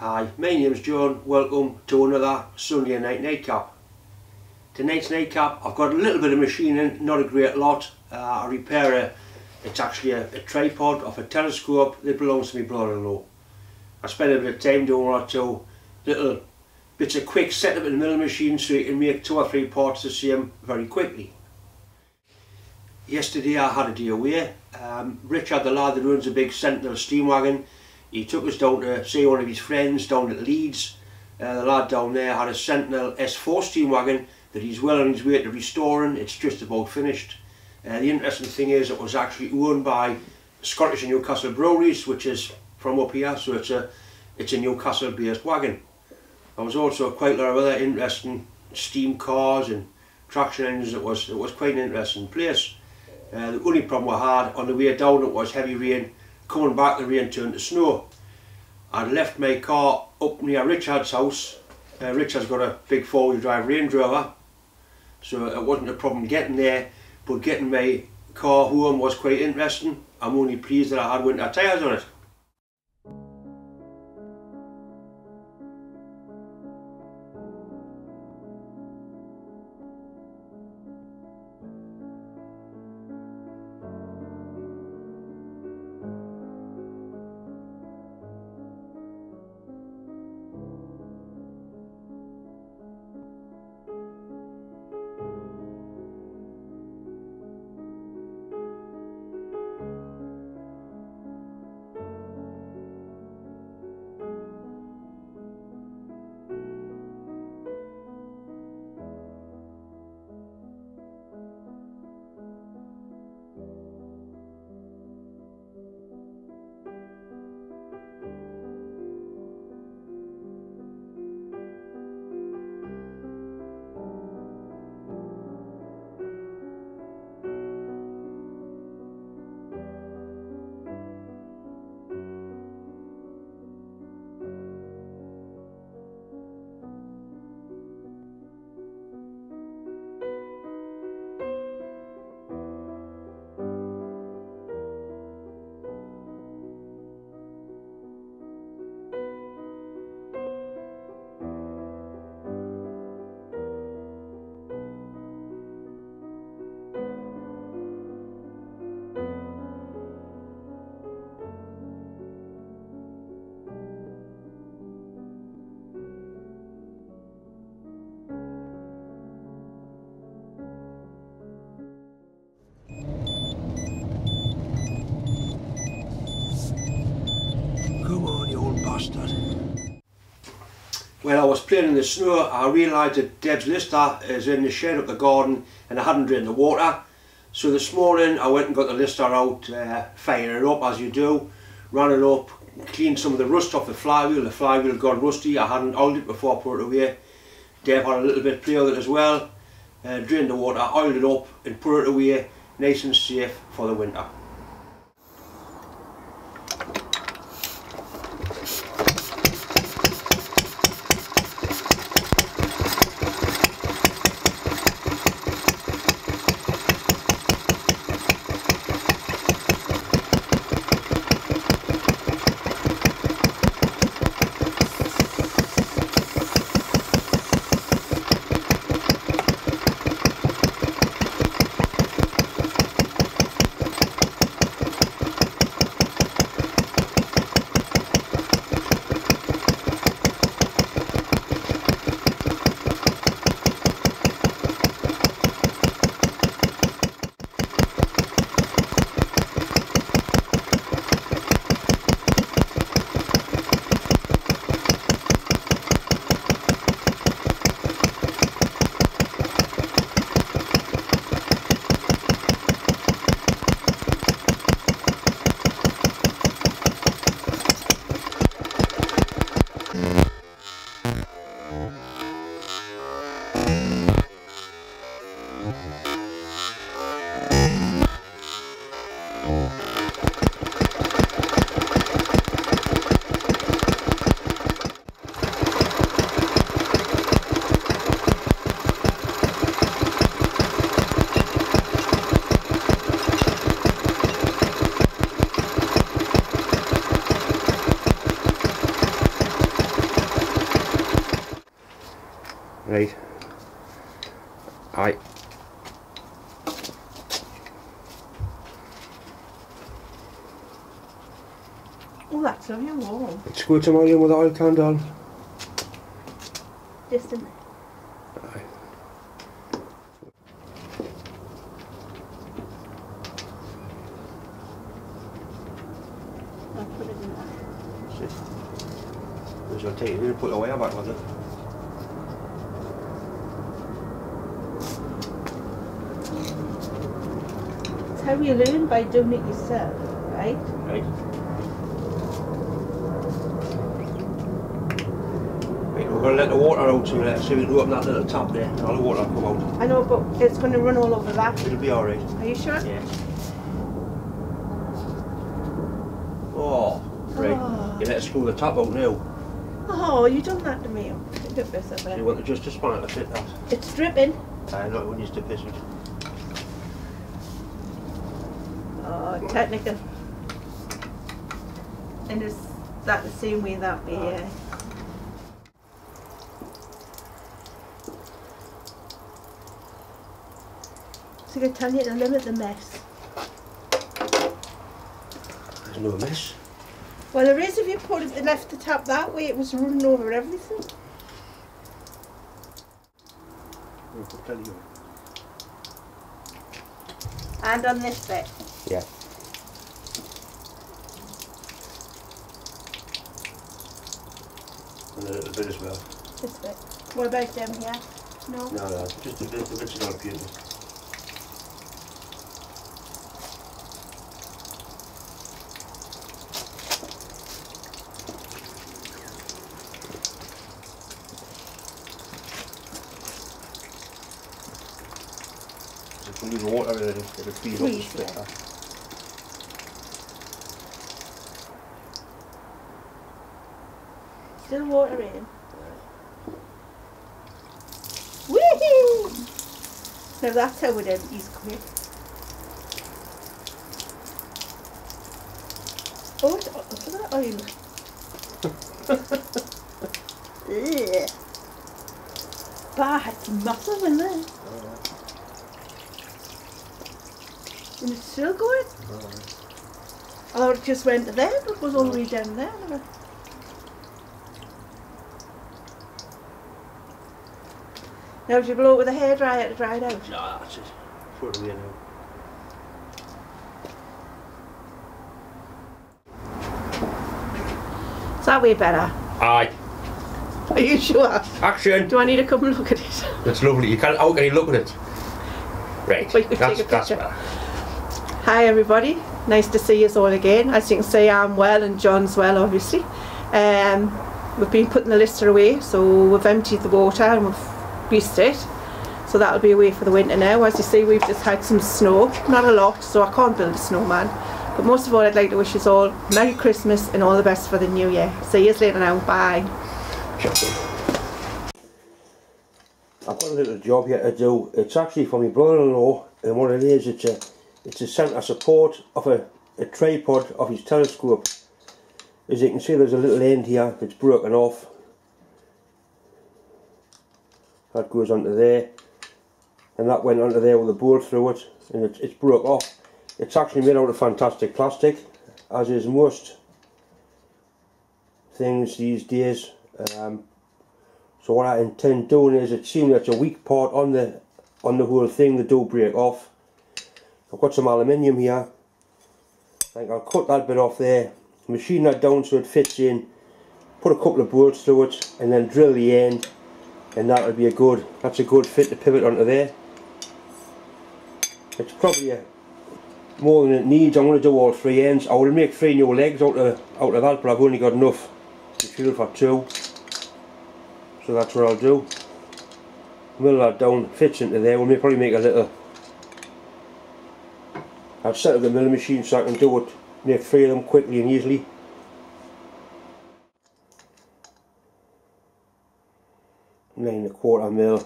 Hi, my name's John. Welcome to another Sunday night nightcap. Tonight's nightcap, I've got a little bit of machining, not a great lot. Uh, I repair a, it's actually a, a tripod off a telescope that belongs to my brother-in-law. I spend a bit of time doing one or two little bits of quick setup in the milling machine so you can make two or three parts the same very quickly. Yesterday I had a day away. Um, Richard the lad that runs a big Sentinel steam wagon he took us down to see one of his friends down at Leeds. Uh, the lad down there had a Sentinel S4 steam wagon that he's well on his way to restoring. It's just about finished. Uh, the interesting thing is it was actually owned by Scottish and Newcastle Breweries, which is from up here, so it's a it's a Newcastle based wagon. There was also quite a lot of other interesting steam cars and traction engines. It was it was quite an interesting place. Uh, the only problem I had on the way down it was heavy rain coming back the rain turned to snow. I'd left my car up near Richard's house. Uh, Richard's got a big four-wheel drive Range Rover, so it wasn't a problem getting there, but getting my car home was quite interesting. I'm only pleased that I had winter tyres on it. When I was playing in the snow, I realised that Deb's lister is in the shed up the garden and I hadn't drained the water. So this morning I went and got the lister out, uh, fired it up as you do, ran it up, cleaned some of the rust off the flywheel. The flywheel got rusty, I hadn't oiled it before I put it away. Deb had a little bit play with it as well. Uh, drained the water, oiled it up and put it away nice and safe for the winter. And warm. It's good to in with the oil can down. Just in Aye. I'll put it in there. Shit. Where's your take? You didn't put the wire back, was it? It's how you learn by doing it yourself, right? Right. Right, we're going to let the water out so let's see if we can open that little tap there. and All the water will come out. I know, but it's going to run all over that. It'll be alright. Are you sure? Yeah. Oh, right. Oh. You let us screw the tap out now. Oh, you done that to me. A bit better, So you want to just to span it to fit that. it's dripping. I know when you used to piss it. Oh, technical. And is that the same way that be? Uh, so I tell you to limit the mess. There's no mess. Well, there is if you put it left the tap that way. It was running over everything. We'll put plenty of. And on this bit. Yeah. And a little bit as well. This bit. What about them here? No. No, no, just a bit, the bits are not beautiful. If we leave water in it, it'll feed up the Please, spit. yeah. Still water in. Woohoo! Now that's how it empties quick. Oh, it's, look at that oil. Ugh. Bah, it's massive in there. And it's still going. I thought it just went to there, but it was all the way down there. never- Now, if you blow it with a hairdryer to dry it out. No, that's it. Put it away now. Is that way better? Aye. Are you sure? Action! Do I need to come and look at it? That's lovely. You can't. How can you look at it? Right. Well, that's, take a that's picture. better. Hi everybody, nice to see you all again. As you can see I'm well and John's well obviously. Um, we've been putting the lister away so we've emptied the water and we've greased it. So that'll be away for the winter now. As you see we've just had some snow, not a lot so I can't build a snowman. But most of all I'd like to wish you all Merry Christmas and all the best for the new year. See you later now, bye. I've got a little job here to do. It's actually for my brother-in-law, and what it is, it's a it's a centre support of a, a tripod of his telescope. As you can see, there's a little end here that's broken off. That goes onto there, and that went onto there with a bolt through it, and it, it's broke off. It's actually made out of fantastic plastic, as is most things these days. Um, so what I intend doing is it seems that's a weak part on the on the whole thing that do break off. I've got some aluminium here. I think I'll cut that bit off there, machine that down so it fits in, put a couple of bolts through it and then drill the end and that'll be a good that's a good fit to pivot onto there. It's probably a, more than it needs. I'm going to do all three ends. I will make three new legs out of out of that but I've only got enough material for two. So that's what I'll do. Mill that down, fits into there. We'll probably make a little. I've set up the milling machine so I can do it, make three of them quickly and easily. Nine and a quarter mil.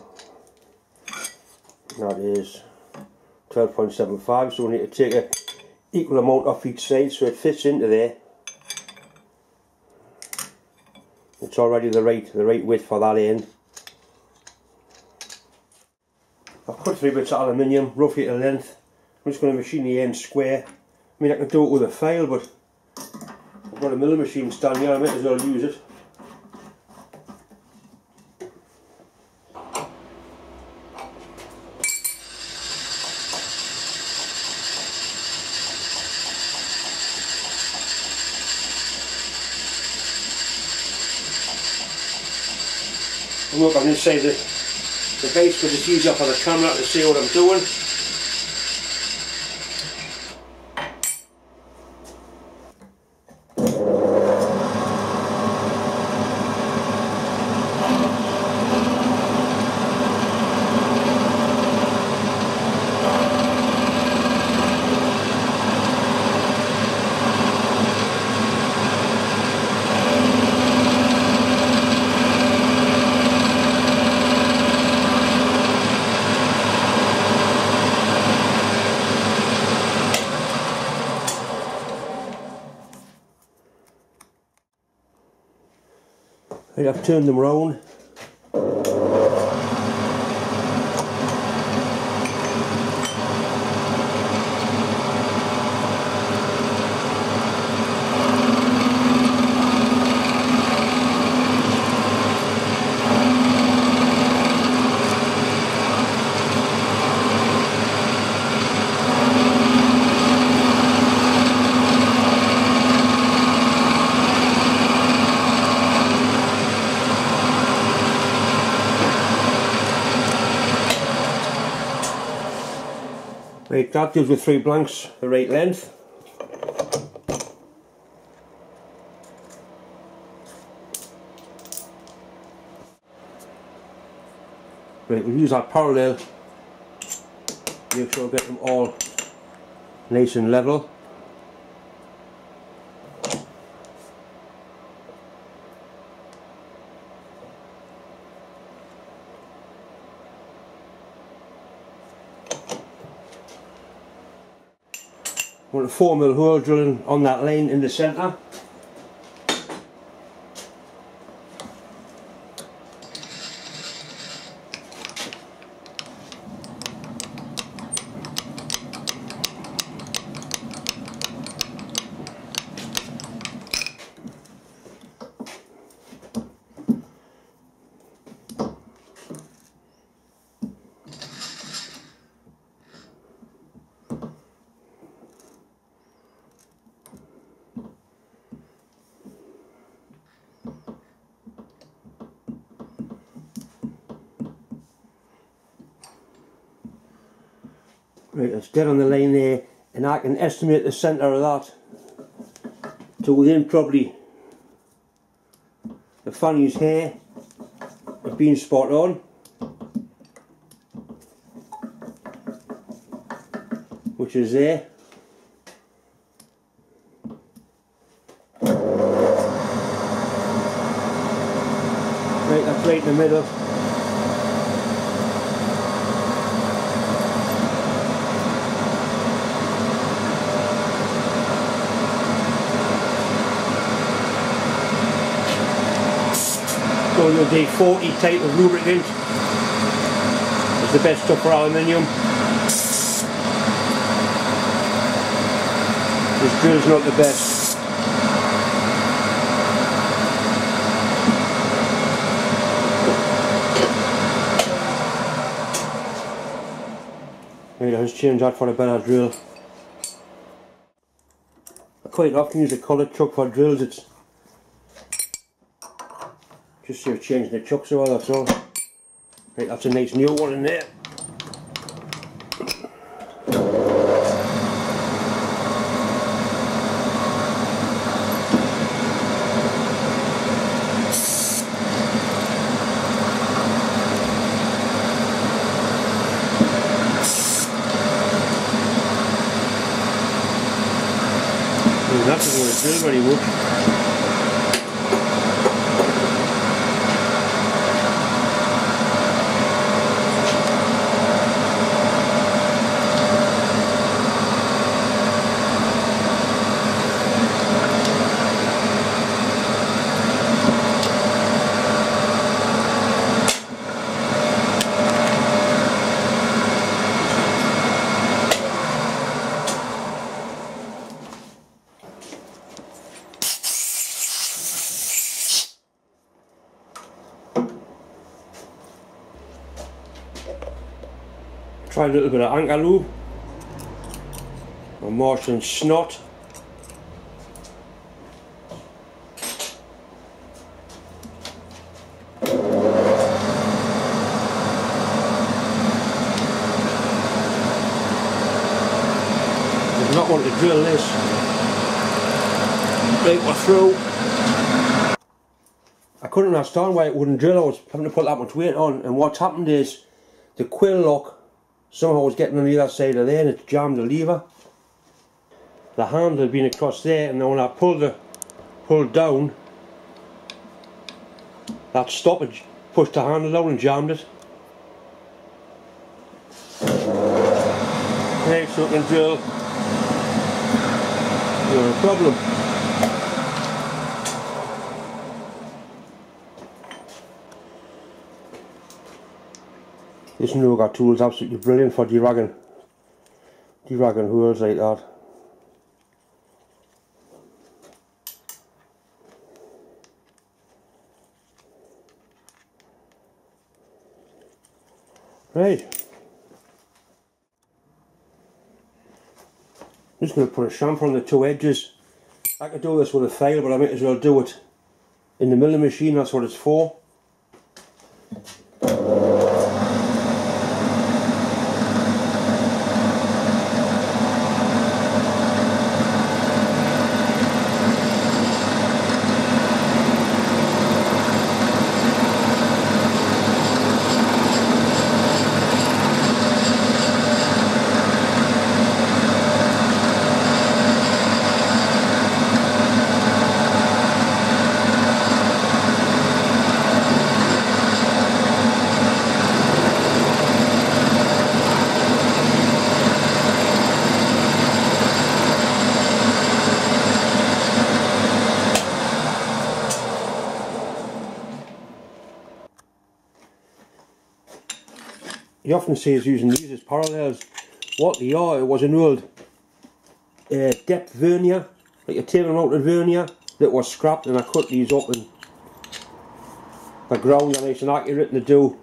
That is 12.75. So we need to take an equal amount off each side so it fits into there. It's already the right the right width for that end. I've cut three bits of aluminium, roughly to length. I'm just going to machine the end square. I mean I can do it with a file but I've got a milling machine stand here, I might as well use it. And look, I'm say the, the base because it's easier for the camera to see what I'm doing. Right, I've turned them round. Right, that gives me three blanks the right length. Right, we'll use our parallel. Make sure we get them all nice and level. Want a 4 mil hole drilling on that line in the centre. Right, it's dead on the line there, and I can estimate the centre of that to within probably the fanny's hair of being spot on. Which is there. Right, that's right in the middle. So your D40 type of lubricant is the best stuff for aluminium. This drill's not the best. Right, just change that for a better drill. I quite often use a collet chuck for drills, it's just so changing the chucks a while, that's all. Right, that's a nice new one in there. Try a little bit of Anchorlube. A Martian snot. not want to drill this. Right, we're through. I couldn't understand why it wouldn't drill. I was having to put that much weight on. And what's happened is the quill lock somehow was getting on the other side of there and it jammed the lever. The handle had been across there and when I pulled the pulled down that stoppage pushed the handle down and jammed it. I can drill no problem. This Noga tool is absolutely brilliant for deragging, deragging wheels like that. Right. I'm just going to put a chamfer on the two edges. I could do this with a file, but I might as well do it in the milling machine, that's what it's for. you often see us using these as parallels. What they are, it was an old uh, depth vernier, like a table mounted vernier, that was scrapped and I cut these up and the ground are nice and accurate to do,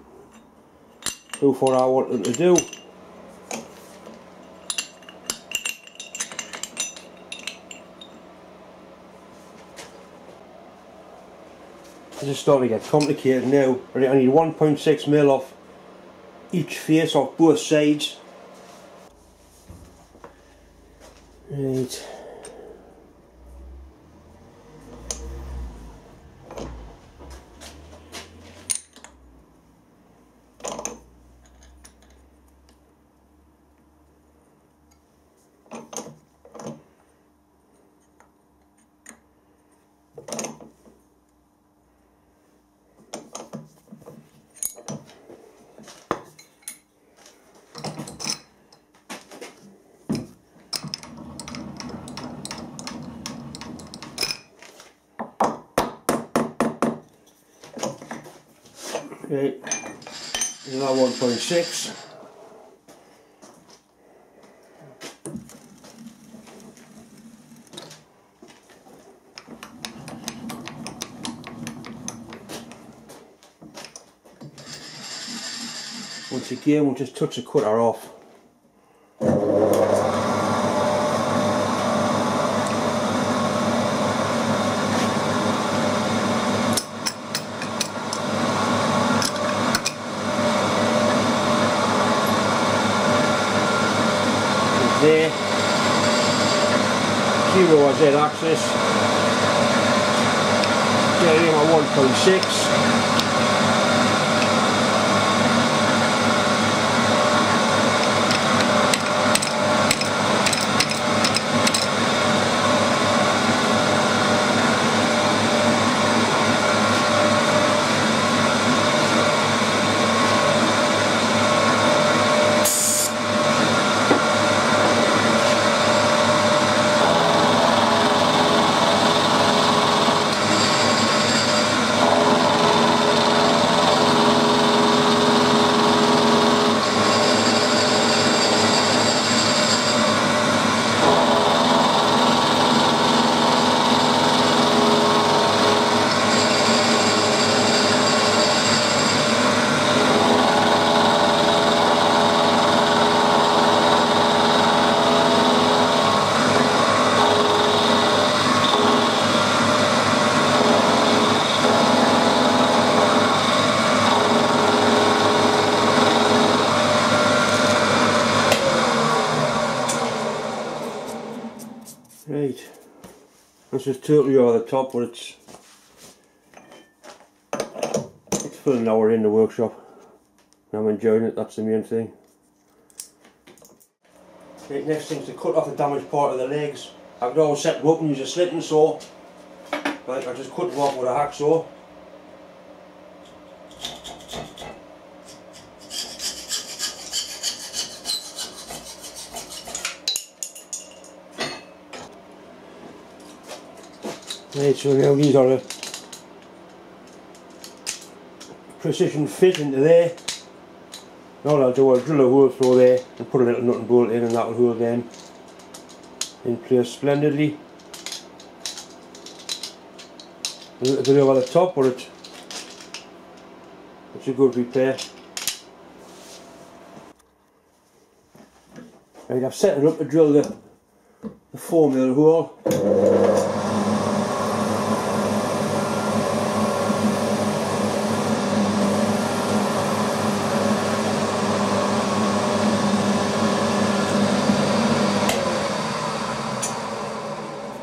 do for what I want them to do. This is starting to get complicated now. I need 1.6 mil off each face off both sides. Right. Okay, another 1.6. Once again, we'll just touch the cutter off. There. Zero Z axis. Getting in my 1.6. This is totally over the top, but it's it's for an hour in the workshop. And I'm enjoying it, that's the main thing. Next thing is to cut off the damaged part of the legs. I could always set them up and use a slitting saw. But I just cut them off with a hacksaw. So these are a precision fit into there. Now I'll do, I'll drill a hole through there and put a little nut and bolt in and that will hold them in place splendidly. A little bit over the top but it's, it's a good repair. Right, I've set it up to drill the, the 4 mil hole.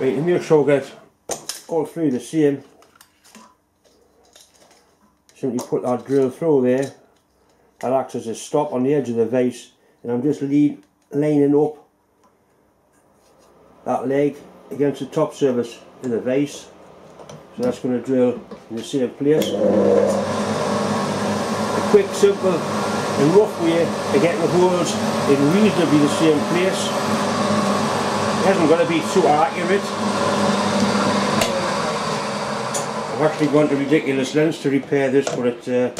Right, to make sure all three the same, simply put that drill through there, that acts as a stop on the edge of the vise, and I'm just lead, lining up that leg against the top surface of the vise, so that's going to drill in the same place. A quick, simple and rough way of getting the holes in reasonably the same place hasn't got to be too accurate. I've actually gone to ridiculous lengths to repair this but it, uh,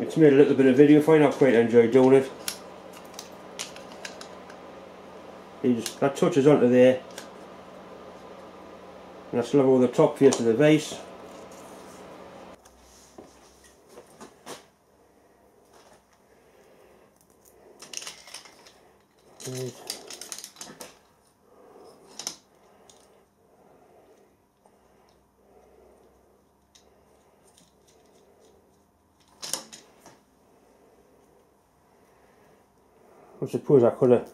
it's made a little bit of video for you I've quite enjoyed doing it. Just, that touches onto there and that's level with the top face of the vase. Suppose I could have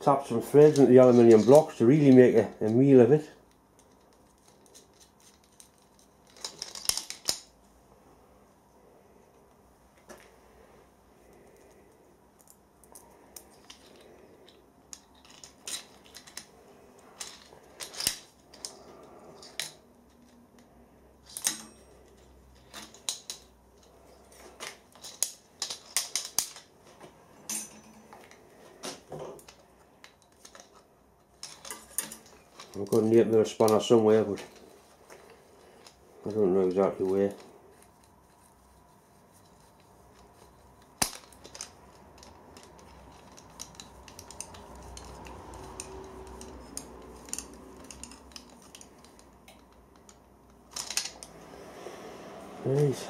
tapped some threads into the aluminium blocks to really make a, a meal of it. I've got an 8 mil spanner somewhere but I don't know exactly where. Right.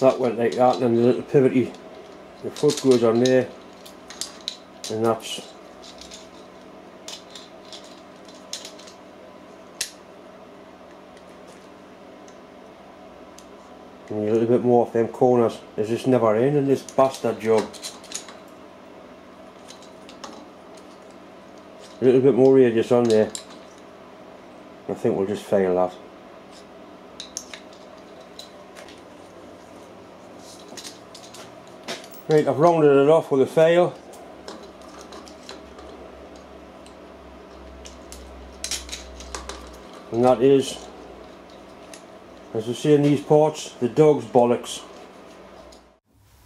that went like that and then the little pivoty the foot goes on there. And that's a little bit more off them corners. There's just never in in this bastard job. A little bit more radius on there. I think we'll just fail that Right, I've rounded it off with a file. And that is, as I see in these parts, the dog's bollocks.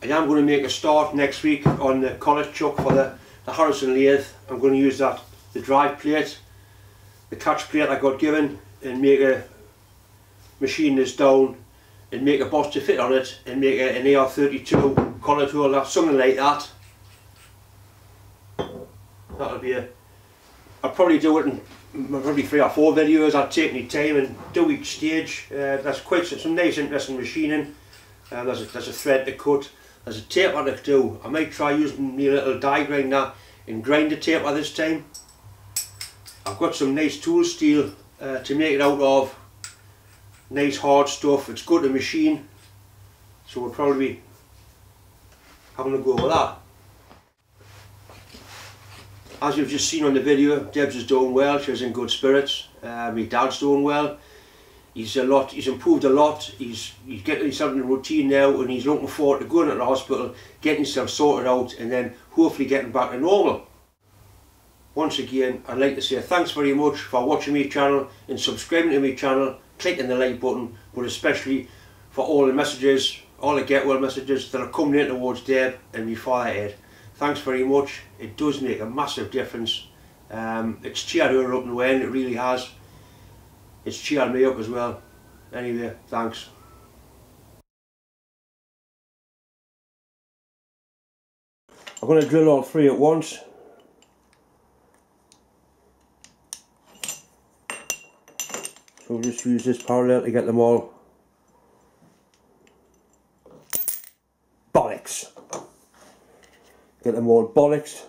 I am going to make a start next week on the collet chuck for the, the Harrison lathe. I'm going to use that, the drive plate, the catch plate I got given and make a machine this down and make a boss to fit on it and make a, an ER32 collet holder, something like that. That'll be a, I'll probably do it in probably three or four videos, I'll take my time and do each stage. Uh, that's quite some nice interesting machining. Uh, there's, a, there's a thread to cut, there's a taper to do. I might try using my little die grinder and grind the taper this time. I've got some nice tool steel uh, to make it out of. Nice hard stuff. It's good to machine. So we'll probably be having a go with that. As you've just seen on the video, Debs is doing well, she's in good spirits. Uh, my dad's doing well. He's a lot. He's improved a lot. He's he's getting himself in a routine now, and he's looking forward to going to the hospital, getting himself sorted out, and then hopefully getting back to normal. Once again, I'd like to say thanks very much for watching my channel and subscribing to my channel, clicking the like button, but especially for all the messages, all the get well messages that are coming in towards Deb and my father Ed. Thanks very much. It does make a massive difference. Um, it's cheered her up and when it really has it's cheered me up as well. Anyway, thanks. I'm going to drill all three at once. So we'll just use this parallel to get them all. Bollocks! Get them all bollocks